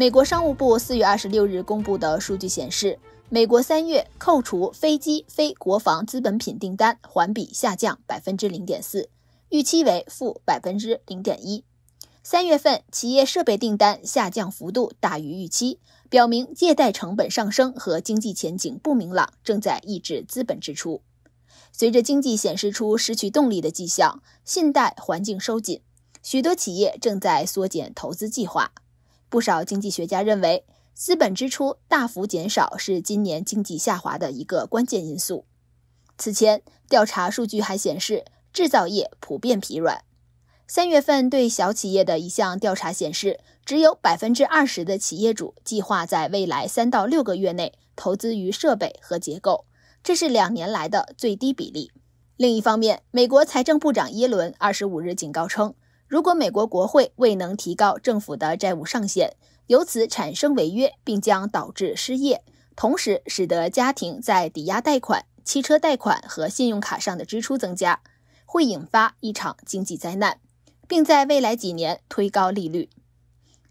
美国商务部四月二十六日公布的数据显示，美国三月扣除飞机非国防资本品订单环比下降百分之零点四，预期为负百分之零点一。三月份企业设备订单下降幅度大于预期，表明借贷成本上升和经济前景不明朗正在抑制资本支出。随着经济显示出失去动力的迹象，信贷环境收紧，许多企业正在缩减投资计划。不少经济学家认为，资本支出大幅减少是今年经济下滑的一个关键因素。此前调查数据还显示，制造业普遍疲软。三月份对小企业的一项调查显示，只有百分之二十的企业主计划在未来三到六个月内投资于设备和结构，这是两年来的最低比例。另一方面，美国财政部长耶伦二十五日警告称，如果美国国会未能提高政府的债务上限，由此产生违约，并将导致失业，同时使得家庭在抵押贷款、汽车贷款和信用卡上的支出增加，会引发一场经济灾难。并在未来几年推高利率。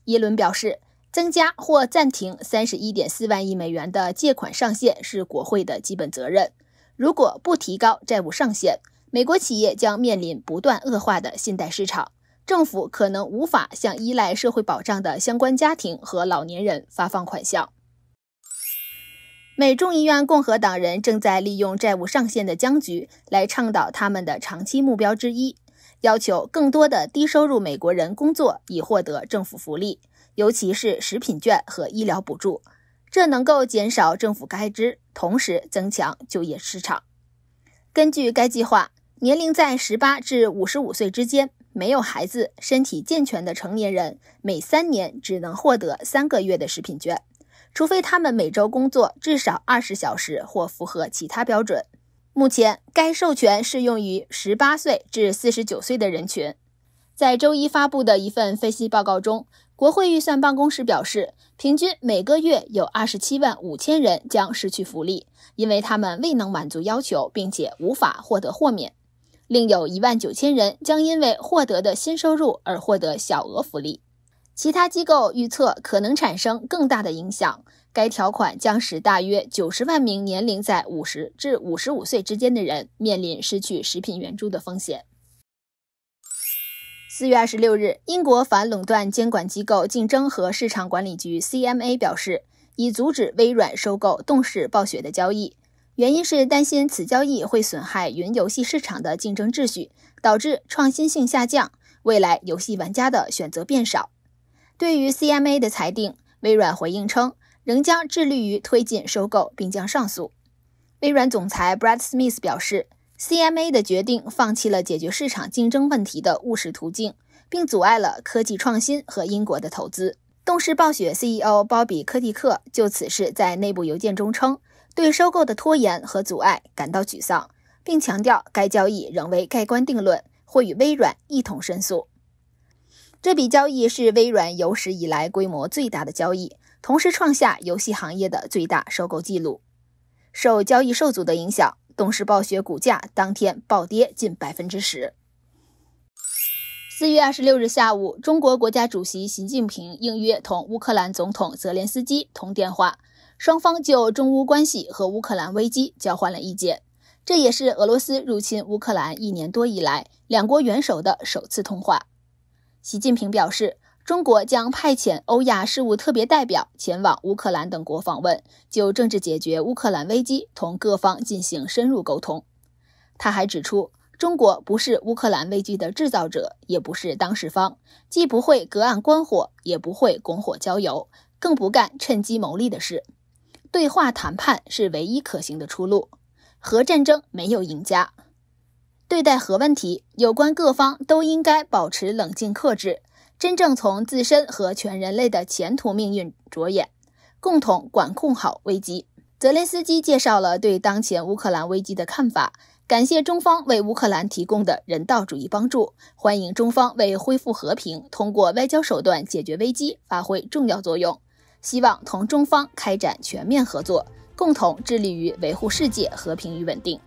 耶伦表示，增加或暂停三十一点四万亿美元的借款上限是国会的基本责任。如果不提高债务上限，美国企业将面临不断恶化的信贷市场，政府可能无法向依赖社会保障的相关家庭和老年人发放款项。美众议院共和党人正在利用债务上限的僵局来倡导他们的长期目标之一。要求更多的低收入美国人工作以获得政府福利，尤其是食品券和医疗补助，这能够减少政府开支，同时增强就业市场。根据该计划，年龄在十八至五十五岁之间、没有孩子、身体健全的成年人，每三年只能获得三个月的食品券，除非他们每周工作至少二十小时或符合其他标准。目前，该授权适用于十八岁至四十九岁的人群。在周一发布的一份分析报告中，国会预算办公室表示，平均每个月有二十七万五千人将失去福利，因为他们未能满足要求，并且无法获得豁免。另有一万九千人将因为获得的新收入而获得小额福利。其他机构预测可能产生更大的影响。该条款将使大约九十万名年龄在五十至五十五岁之间的人面临失去食品援助的风险。四月二十六日，英国反垄断监管机构竞争和市场管理局 （CMA） 表示，已阻止微软收购动视暴雪的交易，原因是担心此交易会损害云游戏市场的竞争秩序，导致创新性下降，未来游戏玩家的选择变少。对于 CMA 的裁定，微软回应称。仍将致力于推进收购，并将上诉。微软总裁 Brad Smith 表示，CMA 的决定放弃了解决市场竞争问题的务实途径，并阻碍了科技创新和英国的投资。动视暴雪 CEO 鲍比·科蒂克就此事在内部邮件中称，对收购的拖延和阻碍感到沮丧，并强调该交易仍未盖棺定论，会与微软一同申诉。这笔交易是微软有史以来规模最大的交易。同时创下游戏行业的最大收购记录。受交易受阻的影响，动视暴雪股价当天暴跌近百分之十。四月二十六日下午，中国国家主席习近平应约同乌克兰总统泽连斯基通电话，双方就中乌关系和乌克兰危机交换了意见。这也是俄罗斯入侵乌克兰一年多以来两国元首的首次通话。习近平表示。中国将派遣欧亚事务特别代表前往乌克兰等国访问，就政治解决乌克兰危机同各方进行深入沟通。他还指出，中国不是乌克兰危机的制造者，也不是当事方，既不会隔岸观火，也不会拱火浇油，更不干趁机牟利的事。对话谈判是唯一可行的出路。核战争没有赢家。对待核问题，有关各方都应该保持冷静克制。真正从自身和全人类的前途命运着眼，共同管控好危机。泽连斯基介绍了对当前乌克兰危机的看法，感谢中方为乌克兰提供的人道主义帮助，欢迎中方为恢复和平、通过外交手段解决危机发挥重要作用，希望同中方开展全面合作，共同致力于维护世界和平与稳定。